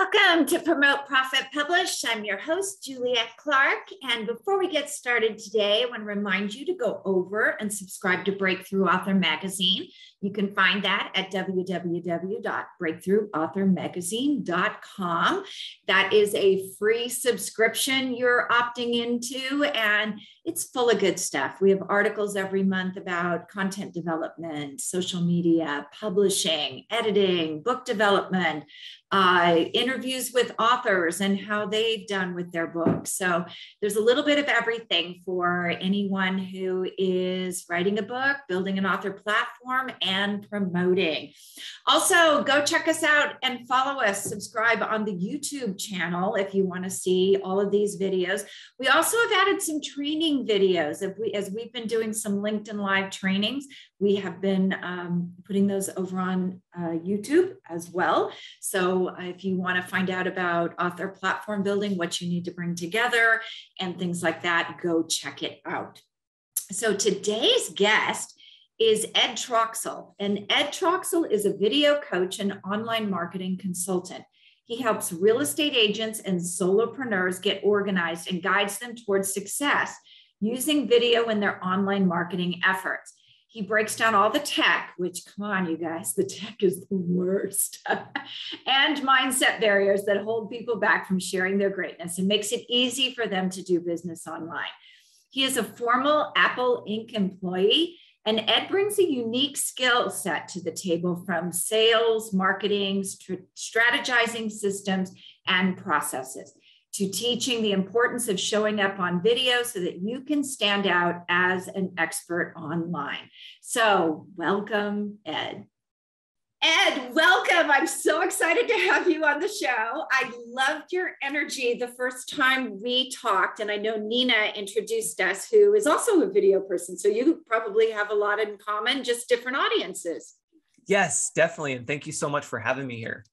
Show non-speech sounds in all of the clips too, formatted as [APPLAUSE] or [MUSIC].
Welcome to Promote Profit Publish. I'm your host, Juliet Clark. And before we get started today, I want to remind you to go over and subscribe to Breakthrough Author Magazine. You can find that at www.breakthroughauthormagazine.com. That is a free subscription you're opting into, and it's full of good stuff. We have articles every month about content development, social media, publishing, editing, book development, uh, interviews with authors and how they've done with their books. So there's a little bit of everything for anyone who is writing a book, building an author platform, and promoting. Also, go check us out and follow us. Subscribe on the YouTube channel if you want to see all of these videos. We also have added some training videos. If we, as we've been doing some LinkedIn Live trainings, we have been um, putting those over on uh, YouTube as well. So uh, if you want to find out about author platform building, what you need to bring together, and things like that, go check it out. So today's guest is Ed Troxell. And Ed Troxell is a video coach and online marketing consultant. He helps real estate agents and solopreneurs get organized and guides them towards success using video in their online marketing efforts. He breaks down all the tech, which, come on, you guys, the tech is the worst, [LAUGHS] and mindset barriers that hold people back from sharing their greatness and makes it easy for them to do business online. He is a formal Apple Inc. employee, and Ed brings a unique skill set to the table from sales, marketing, strategizing systems, and processes to teaching the importance of showing up on video so that you can stand out as an expert online. So, welcome, Ed. Ed, welcome. I'm so excited to have you on the show. I loved your energy the first time we talked, and I know Nina introduced us, who is also a video person. So, you probably have a lot in common, just different audiences. Yes, definitely. And thank you so much for having me here.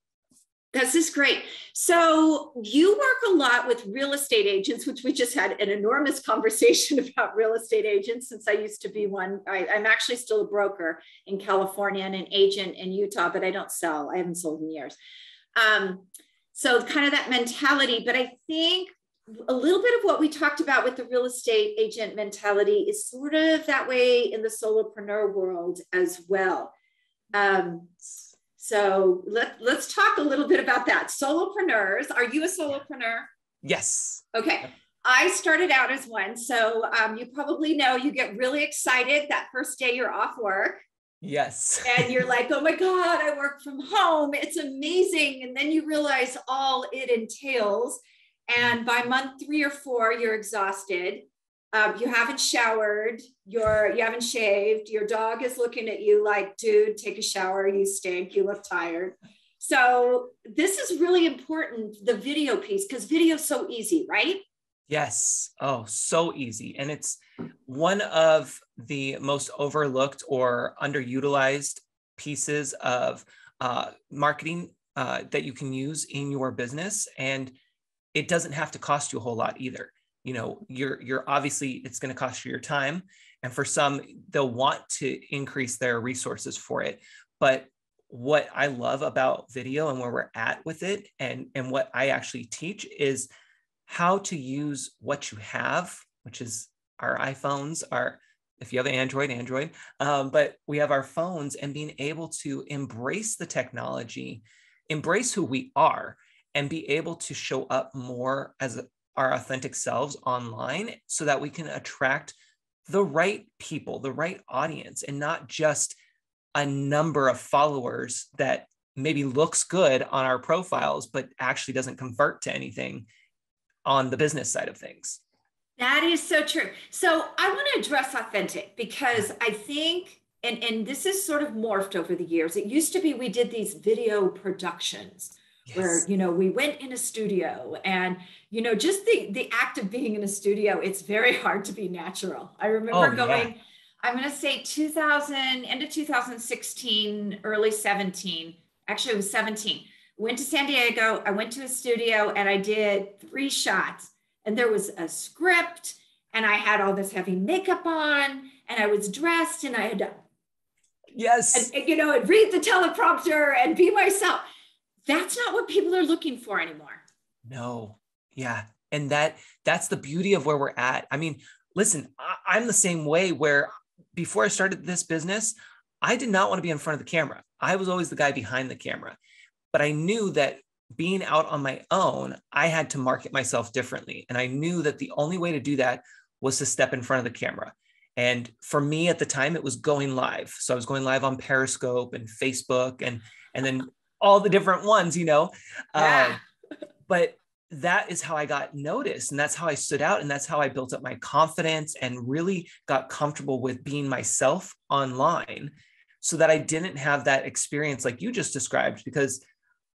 This is great. So you work a lot with real estate agents, which we just had an enormous [LAUGHS] conversation about real estate agents since I used to be one. I, am actually still a broker in California and an agent in Utah, but I don't sell. I haven't sold in years. Um, so kind of that mentality, but I think a little bit of what we talked about with the real estate agent mentality is sort of that way in the solopreneur world as well. Um, so let, let's talk a little bit about that. Solopreneurs, are you a solopreneur? Yes. Okay. I started out as one. So um, you probably know you get really excited that first day you're off work. Yes. and you're [LAUGHS] like, oh my God, I work from home. It's amazing. And then you realize all it entails. And by month three or four, you're exhausted um, you haven't showered, you're you haven't shaved, your dog is looking at you like, dude, take a shower, you stink, you look tired. So this is really important, the video piece, because video is so easy, right? Yes. Oh, so easy. And it's one of the most overlooked or underutilized pieces of uh, marketing uh, that you can use in your business. And it doesn't have to cost you a whole lot either you know you're you're obviously it's going to cost you your time. And for some they'll want to increase their resources for it. But what i love about video and where we're at with it and and what i actually teach is how to use what you have which is our iphones our if you have an android android um, but we have our phones and being able to embrace the technology embrace who we are and be able to show up more as a, our authentic selves online so that we can attract the right people, the right audience, and not just a number of followers that maybe looks good on our profiles, but actually doesn't convert to anything on the business side of things. That is so true. So I want to address authentic because I think, and, and this is sort of morphed over the years. It used to be we did these video productions yes. where you know we went in a studio and you know just the the act of being in a studio it's very hard to be natural. I remember oh, going yeah. i'm going to say 2000 end of 2016 early 17 actually it was 17 went to san diego i went to a studio and i did three shots. And there was a script and i had all this heavy makeup on and i was dressed and i had to yes. And, you know and read the teleprompter and be myself that's not what people are looking for anymore. No. Yeah. And that that's the beauty of where we're at. I mean, listen, I, I'm the same way where before I started this business, I did not want to be in front of the camera. I was always the guy behind the camera. But I knew that being out on my own, I had to market myself differently. And I knew that the only way to do that was to step in front of the camera. And for me at the time, it was going live. So I was going live on Periscope and Facebook and and then all the different ones, you know. Yeah. Uh, but that is how I got noticed. And that's how I stood out. And that's how I built up my confidence and really got comfortable with being myself online so that I didn't have that experience like you just described. Because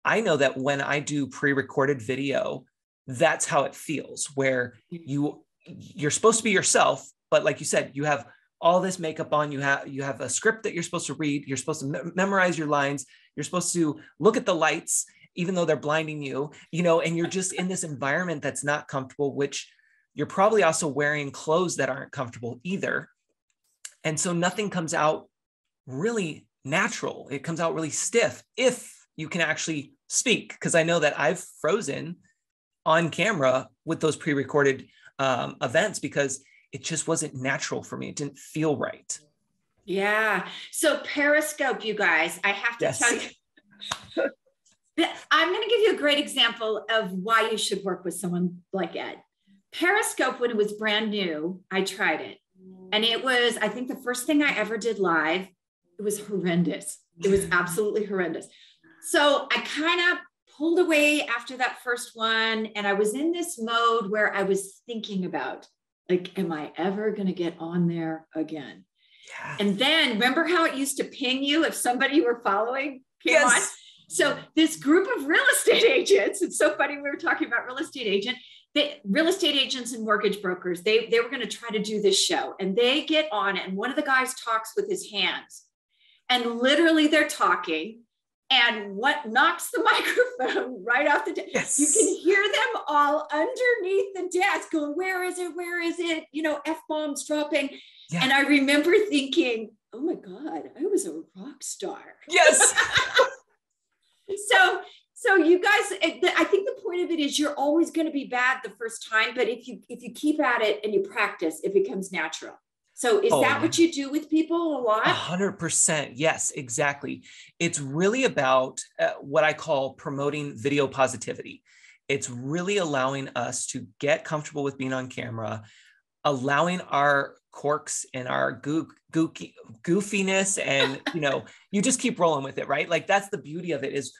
I know that when I do pre recorded video, that's how it feels, where mm. you you're supposed to be yourself but like you said you have all this makeup on you have you have a script that you're supposed to read you're supposed to me- memorize your lines you're supposed to look at the lights even though they're blinding you you know and you're just in this environment that's not comfortable which you're probably also wearing clothes that aren't comfortable either and so nothing comes out really natural it comes out really stiff if you can actually speak because i know that i've frozen on camera with those pre-recorded um, events because it just wasn't natural for me. It didn't feel right. Yeah. So Periscope, you guys, I have to yes. tell you. [LAUGHS] I'm going to give you a great example of why you should work with someone like Ed. Periscope, when it was brand new, I tried it. And it was, I think, the first thing I ever did live. It was horrendous. It was [LAUGHS] absolutely horrendous. So I kind of pulled away after that first one. And I was in this mode where I was thinking about like, am I ever going to get on there again? Yeah. And then remember how it used to ping you if somebody you were following came yes. on? So this group of real [LAUGHS] estate agents, it's so funny we were talking about real estate agent, they, real estate agents and mortgage brokers, they, they were going to try to do this show and they get on it. and one of the guys talks with his hands and literally they're talking and what knocks the [LAUGHS] microphone right off the desk. Yes. You can hear them all underneath the desk going, Where is it? Where is it? You know, F bombs dropping. Yeah. And I remember thinking, Oh my God, I was a rock star. [LAUGHS] Yes. so, so you guys, I think the point of it is you're always going to be bad the first time, but if you if you keep at it and you practice, it becomes natural. So is oh, that what you do with people a lot? Hundred percent. Yes, exactly. It's really about uh, what I call promoting video positivity. It's really allowing us to get comfortable with being on camera, allowing our quirks and our goo- gooky, goofiness, and [LAUGHS] you know, you just keep rolling with it, right? Like that's the beauty of it is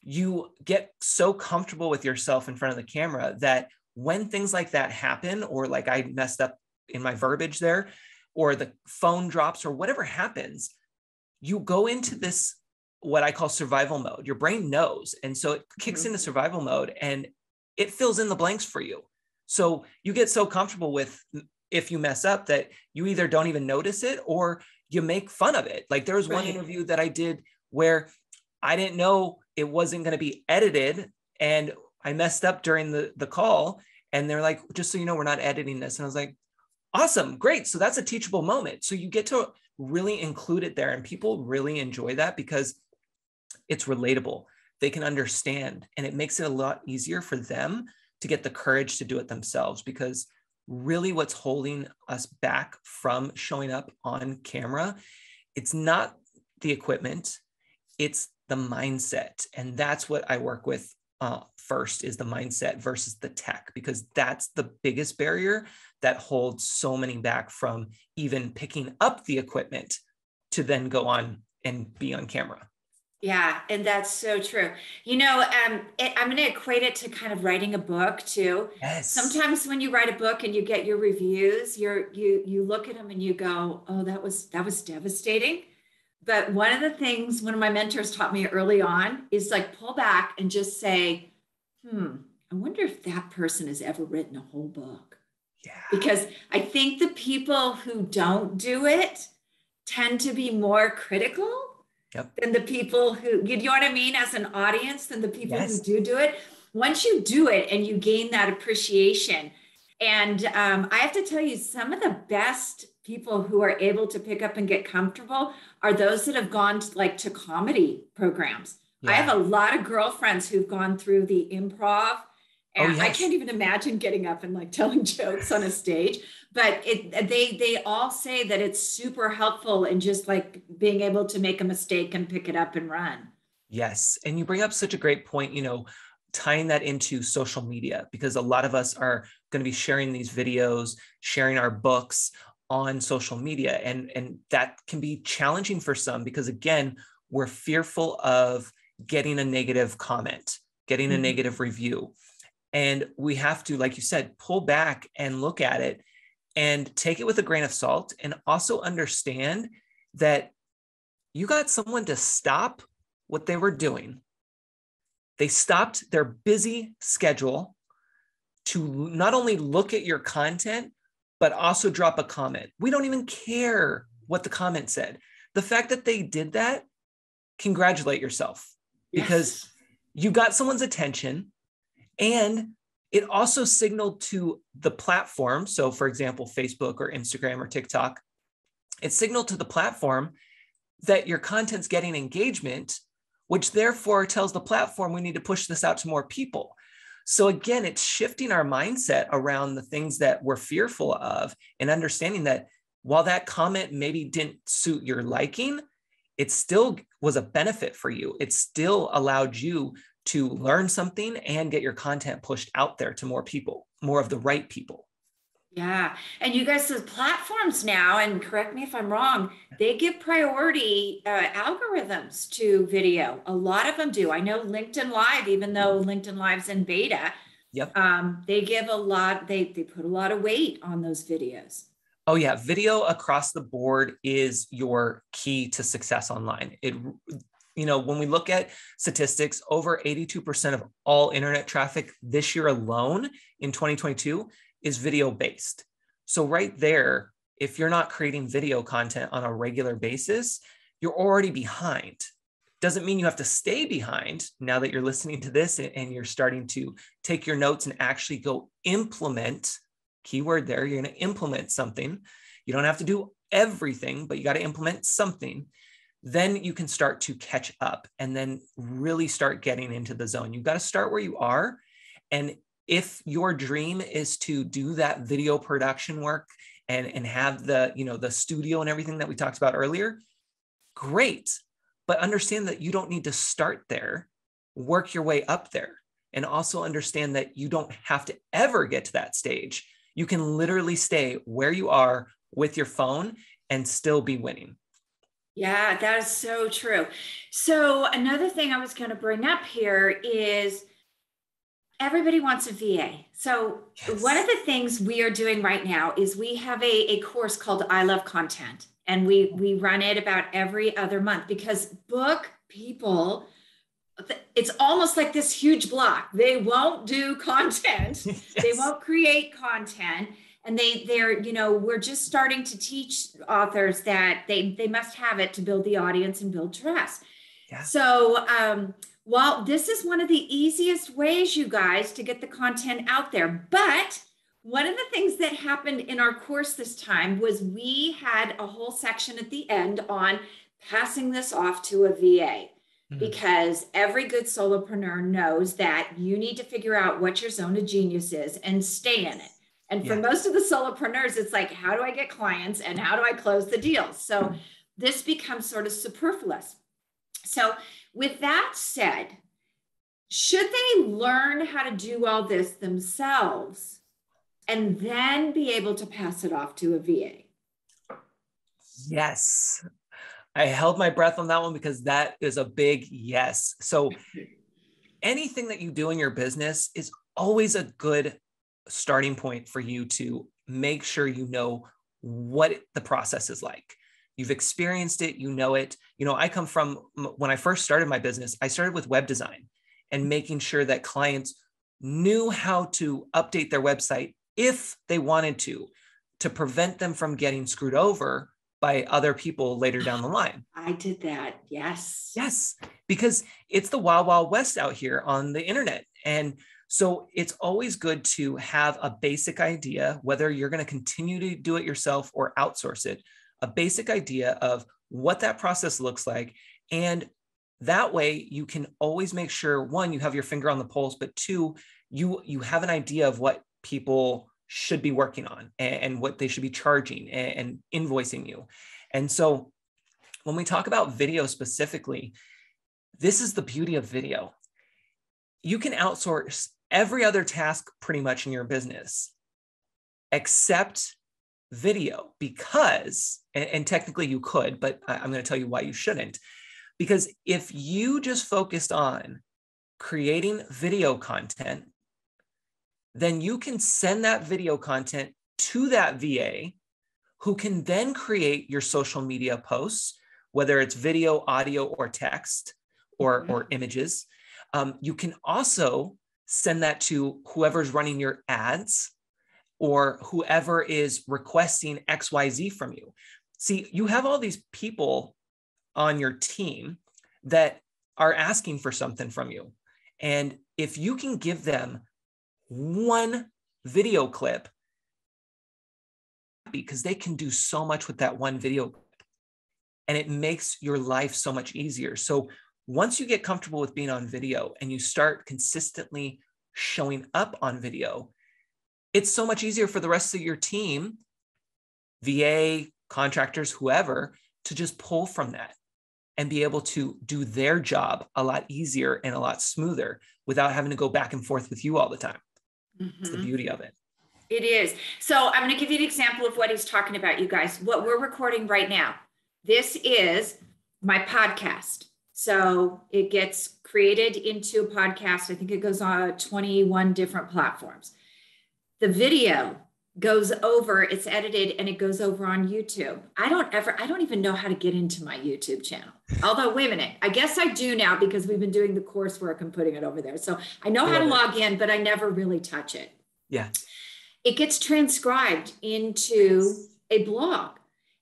you get so comfortable with yourself in front of the camera that when things like that happen, or like I messed up in my verbiage there, or the phone drops or whatever happens, you go into this what I call survival mode. Your brain knows. And so it kicks mm-hmm. into survival mode and it fills in the blanks for you. So you get so comfortable with if you mess up that you either don't even notice it or you make fun of it. Like there was one interview that I did where I didn't know it wasn't going to be edited and I messed up during the the call and they're like just so you know we're not editing this and I was like Awesome. Great. So that's a teachable moment. So you get to really include it there. And people really enjoy that because it's relatable. They can understand. And it makes it a lot easier for them to get the courage to do it themselves because really what's holding us back from showing up on camera it's not the equipment it's the mindset and that's what i work with uh, first is the mindset versus the tech because that's the biggest barrier that holds so many back from even picking up the equipment to then go on and be on camera yeah and that's so true you know um, it, i'm going to equate it to kind of writing a book too yes. sometimes when you write a book and you get your reviews you're you you look at them and you go oh that was that was devastating but one of the things one of my mentors taught me early on is like pull back and just say, hmm, I wonder if that person has ever written a whole book. Yeah. Because I think the people who don't do it tend to be more critical yep. than the people who, you know what I mean, as an audience, than the people yes. who do do it. Once you do it and you gain that appreciation, and um, I have to tell you, some of the best people who are able to pick up and get comfortable are those that have gone to, like to comedy programs Yeah. I have a lot of girlfriends who've gone through the improv. Oh, and oh, yes. I can't even imagine getting up and like telling [LAUGHS] jokes on a stage. But it they they all say that it's super helpful in just like being able to make a mistake and pick it up and run. Yes. And you bring up such a great point, you know, tying that into social media because a lot of us are going to be sharing these videos, sharing our books on social media and and that can be challenging for some because again, we're fearful of getting a negative comment, getting a mm-hmm. negative review. And we have to like you said, pull back and look at it and take it with a grain of salt and also understand that you got someone to stop what they were doing they stopped their busy schedule to not only look at your content, but also drop a comment. We don't even care what the comment said. The fact that they did that, congratulate yourself because yes. you got someone's attention and it also signaled to the platform. So, for example, Facebook or Instagram or TikTok, it signaled to the platform that your content's getting engagement which therefore tells the platform we need to push this out to more people. So again, it's shifting our mindset around the things that we're fearful of and understanding that while that comment maybe didn't suit your liking, it still was a benefit for you. It still allowed you to learn something and get your content pushed out there to more people, more of the right people. Yeah. And you guys, the platforms now, and correct me if I'm wrong, they give priority uh, algorithms to video. A lot of them do. I know LinkedIn Live, even though LinkedIn Live's in beta, yep. Um, they give a lot, they, they put a lot of weight on those videos. Oh, yeah. Video across the board is your key to success online. It, you know, when we look at statistics, over 82% of all internet traffic this year alone in 2022 is video based. So, right there, if you're not creating video content on a regular basis, you're already behind. Doesn't mean you have to stay behind now that you're listening to this and you're starting to take your notes and actually go implement. Keyword there, you're going to implement something. You don't have to do everything, but you got to implement something. Then you can start to catch up and then really start getting into the zone. You've got to start where you are. And if your dream is to do that video production work and and have the you know the studio and everything that we talked about earlier great. But understand that you don't need to start there. Work your way up there. And also understand that you don't have to ever get to that stage. You can literally stay where you are with your phone and still be winning yeah that is so true so another thing i was going to bring up here is everybody wants a VA. So yes. one of the things we are doing right now is we have a, a course called I Love Content. And we we run it about every other month because book people it's almost like this huge block. They won't do content. [LAUGHS] yes. They won't create content. And they they're, you know, we're just starting to teach authors that they they must have it to build the audience and build trust. Yeah. So um well, this is one of the easiest ways, you guys, to get the content out there. But one of the things that happened in our course this time was we had a whole section at the end on passing this off to a VA mm-hmm. because every good solopreneur knows that you need to figure out what your zone of genius is and stay in it. And for yeah. most of the solopreneurs, it's like, how do I get clients and how do I close the deals? So this becomes sort of superfluous. So with that said, should they learn how to do all this themselves and then be able to pass it off to a VA? Yes. I held my breath on that one because that is a big yes. So, [LAUGHS] anything that you do in your business is always a good starting point for you to make sure you know what the process is like you've experienced it, you know it. You know, I come from when I first started my business, I started with web design and making sure that clients knew how to update their website if they wanted to, to prevent them from getting screwed over by other people later down the [SIGHS] line. I did that. Yes. Yes. Because it's the wild, wild west out here on the internet. And so it's always good to have a basic idea, whether you're going to continue to do it yourself or outsource it, a basic idea of what that process looks like and that way you can always make sure one you have your finger on the pulse but two you you have an idea of what people should be working on and, and what they should be charging and, and invoicing you. And so when we talk about video specifically this is the beauty of video. You can outsource every other task pretty much in your business except video because and, and technically you could but i'm going to tell you why you shouldn't because if you just focused on creating video content, then you can send that video content to that VA who can then create your social media posts, whether it's video, audio, or text or, mm-hmm. or images. Um, you can also send that to whoever's running your ads or whoever is requesting XYZ from you. See, you have all these people on your team that are asking for something from you. And if you can give them one video clip, because they can do so much with that one video and it makes your life so much easier. So once you get comfortable with being on video and you start consistently showing up on video, it's so much easier for the rest of your team, VA, contractors, whoever, to just pull from that and be able to do their job a lot easier and a lot smoother without having to go back and forth with you all the time. Mm-hmm. It's the mm-hmm. beauty of it. It is. So I'm going to give you an example of what he's talking about, you guys. What we're recording right now. This is my podcast. So it gets created into a podcast. I think it goes on 21 different platforms. The video goes over, it's edited and it goes over on YouTube. I don't ever, I don't even know how to get into my YouTube channel. Although, wait a minute, I guess I do now because we've been doing the coursework and putting it over there. So I know how to log in, but I never really touch it. Yeah. It gets transcribed into a blog.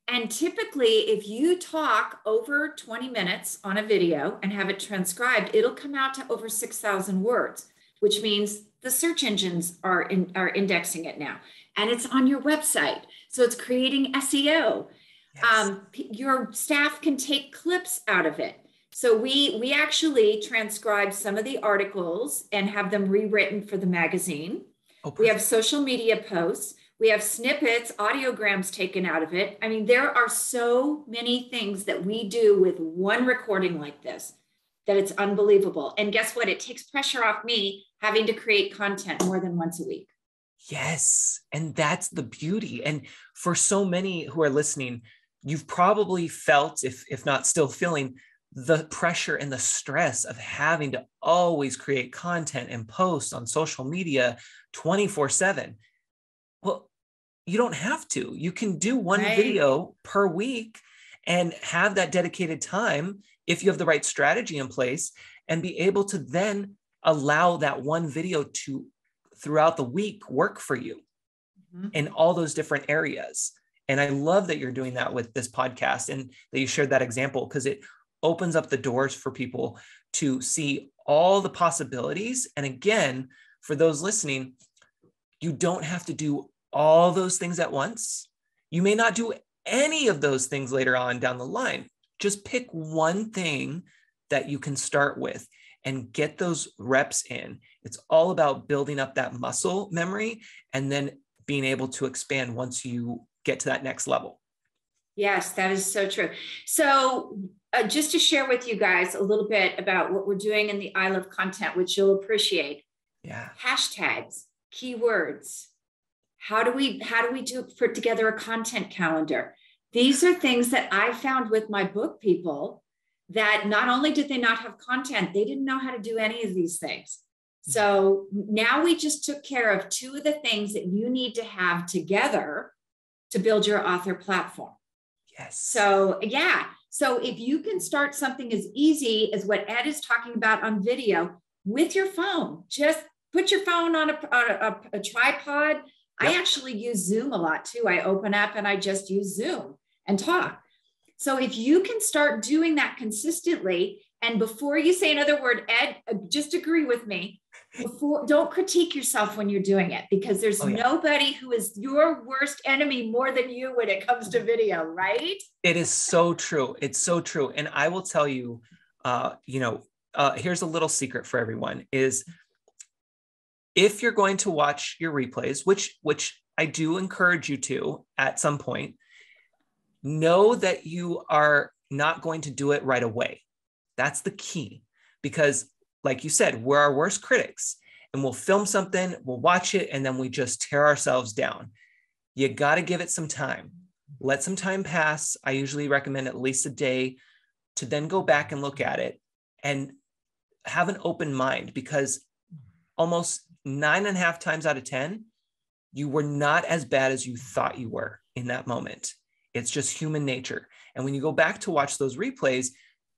And typically, if you talk over 20 minutes on a video and have it transcribed, it'll come out to over 6,000 words, which means the search engines are in, are indexing it now and it's on your website. So it's creating SEO. Yes. Um, your staff can take clips out of it. So we we actually transcribe some of the articles and have them rewritten for the magazine. Oh, we have social media posts. We have snippets, audiograms taken out of it. I mean, there are so many things that we do with one recording like this that it's unbelievable. And guess what? It takes pressure off me having to create content more than once a week. Yes. And that's the beauty. And for so many who are listening, you've probably felt, if, if not still feeling, the pressure and the stress of having to always create content and post on social media 24 7. You don't have to. You can do one right. video per week and have that dedicated time if you have the right strategy in place and be able to then allow that one video to throughout the week work for you mm-hmm. in all those different areas. And I love that you're doing that with this podcast and that you shared that example because it opens up the doors for people to see all the possibilities. And again, for those listening, you don't have to do all those things at once. You may not do any of those things later on down the line. Just pick one thing that you can start with and get those reps in. It's all about building up that muscle memory and then being able to expand once you get to that next level. Yes, that is so true. So, uh, just to share with you guys a little bit about what we're doing in the I Love content, which you'll appreciate. Yeah. Hashtags, keywords. How do we how do we do put together a content calendar? These are things that I found with my book people that not only did they not have content, they didn't know how to do any of these things. Hmm. So now we just took care of two of the things that you need to have together to build your author platform. Yes. So, yeah. So if you can start something as easy as what Ed is talking about on video with your phone, just put your phone on a, on a, a, a tripod. Yep. I actually use Zoom a lot too. I open up and I just use Zoom and talk. So if you can start doing that consistently, and before you say another word, Ed, uh, just agree with me. Before, don't critique yourself when you're doing it because there's oh, yeah. nobody who is your worst enemy more than you when it comes to video, right? It is so true. It's so true. And I will tell you, uh, you know, uh, here's a little secret for everyone is if you're going to watch your replays, which which I do encourage you to at some point, know that you are not going to do it right away. That's the key because like you said, we're our worst critics and we'll film something, we'll watch it and then we just tear ourselves down. You got to give it some time. Let some time pass. I usually recommend at least a day to then go back and look at it and have an open mind because almost nine and a half times out of 10, you were not as bad as you thought you were in that moment. It's just human nature. And when you go back to watch those replays,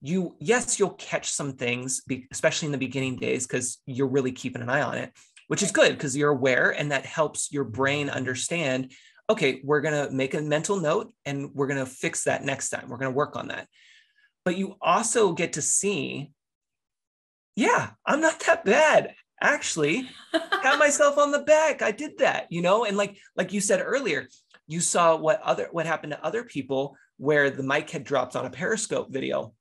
you, yes, you'll catch some things, especially in the beginning days, because you're really keeping an eye on it, which is good because you're aware and that helps your brain understand okay, we're going to make a mental note and we're going to fix that next time. We're going to work on that. But you also get to see, yeah, I'm not that bad actually [LAUGHS] pat myself on the back. I did that you know? And like like you said earlier you saw what other what happened to other people where the mic had dropped on a periscope video.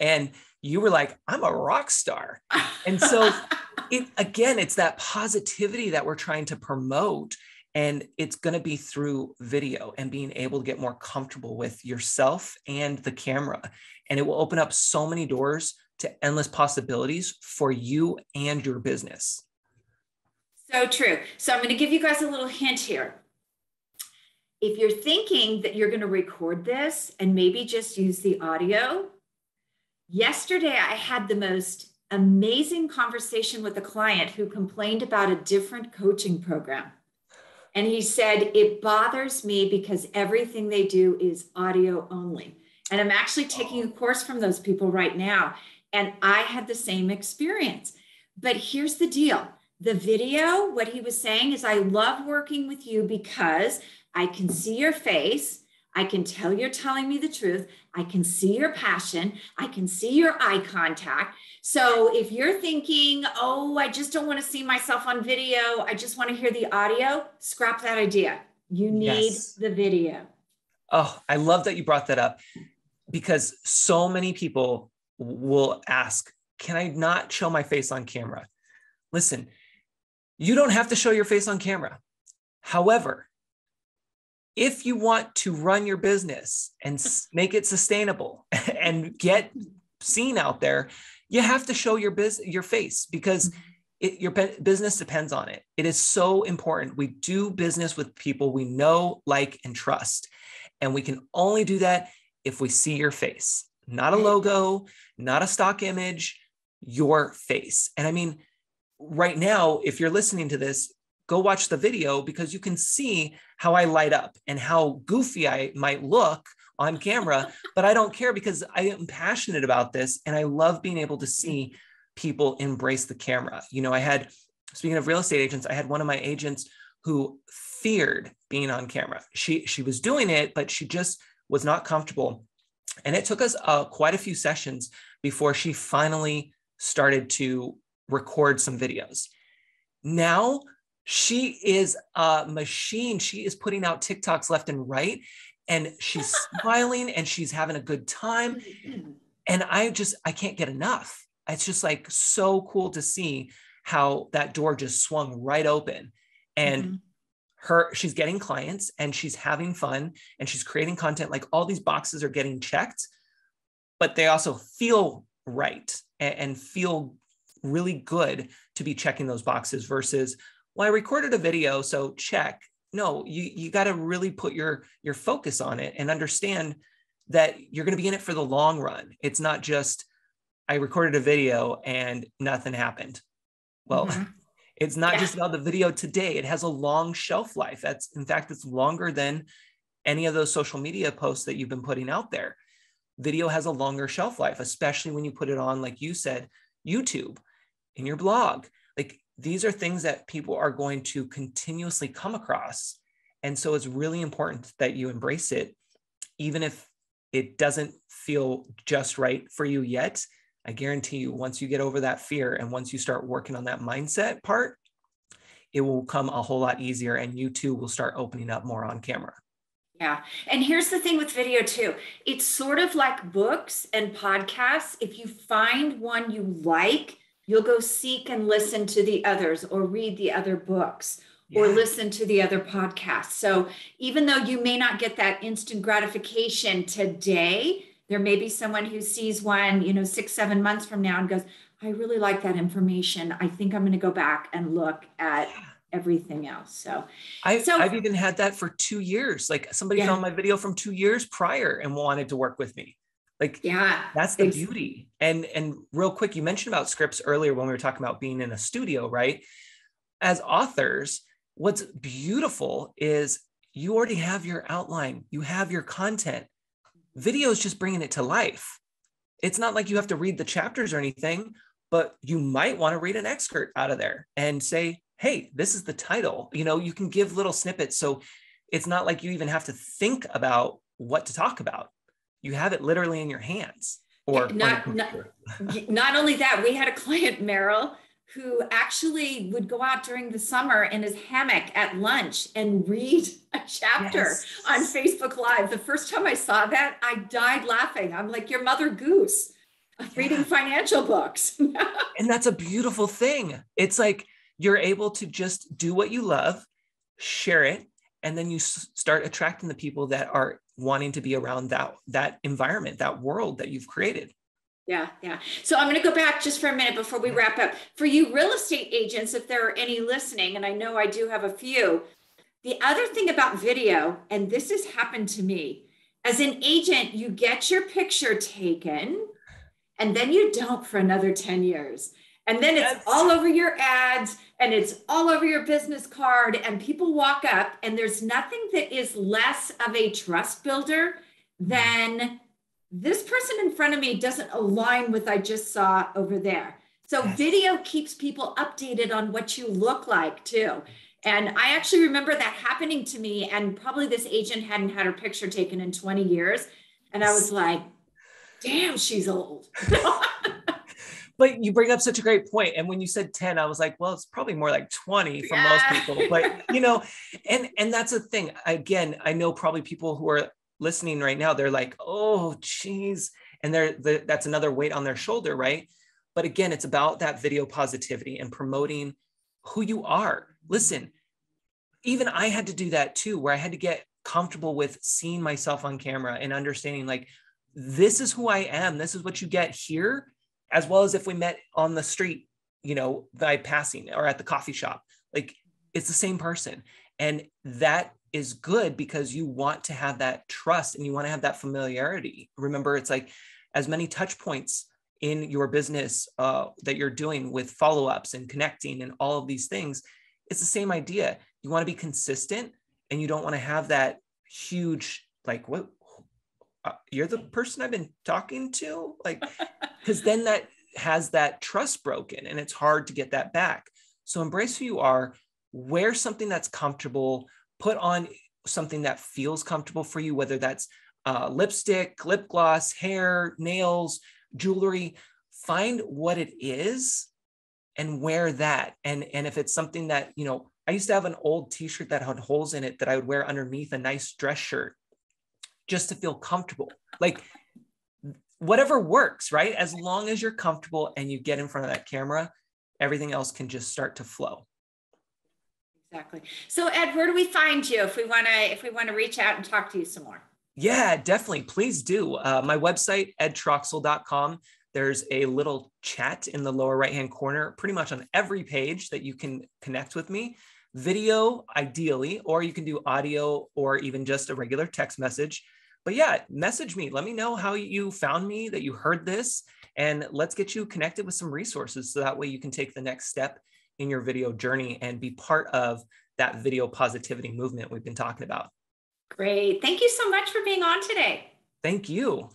And you were like i'm a rock star. And so [LAUGHS] it again it's that positivity that we're trying to promote and it's going to be through video and being able to get more comfortable with yourself and the camera. And it will open up so many doors to endless possibilities for you and your business. So true. So I'm going to give you guys a little hint here. If you're thinking that you're going to record this and maybe just use the audio, yesterday I had the most amazing conversation with a client who complained about a different coaching program. And he said, It bothers me because everything they do is audio only. And I'm actually taking a course from those people right now. And I had the same experience. But here's the deal the video, what he was saying is, I love working with you because I can see your face. I can tell you're telling me the truth. I can see your passion. I can see your eye contact. So if you're thinking, oh, I just don't want to see myself on video, I just want to hear the audio, scrap that idea. You need yes. the video. Oh, I love that you brought that up because so many people will ask, Can I not show my face on camera? Listen, you don't have to show your face on camera. However, if you want to run your business and make it sustainable [LAUGHS] and get seen out there, you have to show your business your face because mm-hmm. it, your business depends on it. It is so important. We do business with people we know, like, and trust, and we can only do that if we see your face not a logo, not a stock image, your face. And I mean, right now, if you're listening to this, go watch the video because you can see how I light up and how goofy I might look on camera, [LAUGHS] but I don't care because I am passionate about this and I love being able to see people embrace the camera. You know, I had, speaking of real estate agents, I had one of my agents who feared being on camera. She she was doing it, but she just was not comfortable and it took us uh, quite a few sessions before she finally started to record some videos. Now she is a machine. She is putting out TikToks left and right, and she's [LAUGHS] smiling and she's having a good time. [CLEARS THROAT] And I just, I can't get enough. It's just like so cool to see how that door just swung right open. And mm-hmm her she's getting clients and she's having fun and she's creating content. Like all these boxes are getting checked but they also feel right and, and feel really good to be checking those boxes versus well i recorded a video so check. No you you got to really put your your focus on it and understand that you're going to be in it for the long run. It's not just i recorded a video and nothing happened. Well mm-hmm. It's not yeah. just about the video today. It has a long shelf life. That's in fact, it's longer than any of those social media posts that you've been putting out there. Video has a longer shelf life, especially when you put it on, like you said, YouTube, in your blog. Like these are things that people are going to continuously come across. And so it's really important that you embrace it, even if it doesn't feel just right for you yet I guarantee you, once you get over that fear and once you start working on that mindset part, it will come a whole lot easier and you too will start opening up more on camera. Yeah. And here's the thing with video too it's sort of like books and podcasts. If you find one you like, you'll go seek and listen to the others or read the other books yeah. or listen to the other podcasts. So even though you may not get that instant gratification today, there may be someone who sees one, you know, six, seven months from now and goes, I really like that information. I think I'm going to go back and look at everything else. So, I, so I've even had that for two years. Like somebody yeah. found my video from two years prior and wanted to work with me. Like, yeah, that's the beauty. And and real quick, you mentioned about scripts earlier when we were talking about being in a studio, right? As authors, what's beautiful is you already have your outline, you have your content. Video is just bringing it to life. It's not like you have to read the chapters or anything, but you might want to read an excerpt out of there and say, hey, this is the title. You know, you can give little snippets. So it's not like you even have to think about what to talk about. You have it literally in your hands. Or not, not, not only that, we had a client, Meryl, who actually would go out during the summer in his hammock at lunch and read a chapter yes. on Facebook Live. The first time I saw that, I died laughing. I'm like, your mother goose reading financial books. [LAUGHS] and that's a beautiful thing. It's like you're able to just do what you love, share it, and then you s- start attracting the people that are wanting to be around that that environment, that world that you've created. Yeah, yeah. So I'm going to go back just for a minute before we wrap up. For you real estate agents, if there are any listening, and I know I do have a few, the other thing about video, and this has happened to me, as an agent, you get your picture taken and then you don't for another 10 years. And then it's yes. all over your ads and it's all over your business card, and people walk up, and there's nothing that is less of a trust builder hmm. than this person in front of me doesn't align with I just saw over there. So video keeps people updated on what you look like too. And I actually remember that happening to me and probably this agent hadn't had her picture taken in 20 years and I was like, "Damn, she's old." [LAUGHS] but you bring up such a great point and when you said 10 i was like well it's probably more like 20 for yeah. most people but you know and and that's a thing again i know probably people who are listening right now, they're like, oh, geez. And they're, the, that's another weight on their shoulder, right? But again, it's about that video positivity and promoting who you are. Listen, even I had to do that too, where I had to get comfortable with seeing myself on camera and understanding like, this is who I am. This is what you get here, as well as if we met on the street, you know, by passing or at the coffee shop. Like, it's the same person. And that is good because you want to have that trust and you want to have that familiarity. Remember, it's like as many touch points in your business uh, that you're doing with follow ups and connecting and all of these things. It's the same idea. You want to be consistent and you don't want to have that huge, like, what? Uh, you're the person I've been talking to? Like, [LAUGHS] because then that has that trust broken and it's hard to get that back. So embrace who you are, wear something that's comfortable, put on something that feels comfortable for you, whether that's uh, lipstick, lip gloss, hair, nails, jewelry. Find what it is and wear that. And, and if it's something that, you know, I used to have an old t shirt that had holes in it that I would wear underneath a nice dress shirt just to feel comfortable. Like, whatever works, right? As long as you're comfortable and you get in front of that camera, everything else can just start to flow. Exactly. So Ed, where do we find you if we want to if we want to reach out and talk to you some more? Yeah, definitely. Please do. Uh, my website, edtroxell.com. There's a little chat in the lower right hand corner, pretty much on every page that you can connect with me. Video, ideally, or you can do audio or even just a regular text message. But yeah, message me. Let me know how you found me, that you heard this, and let's get you connected with some resources so that way you can take the next step in your video journey and be part of that video positivity movement we've been talking about. Great. Thank you so much for being on today. Thank you.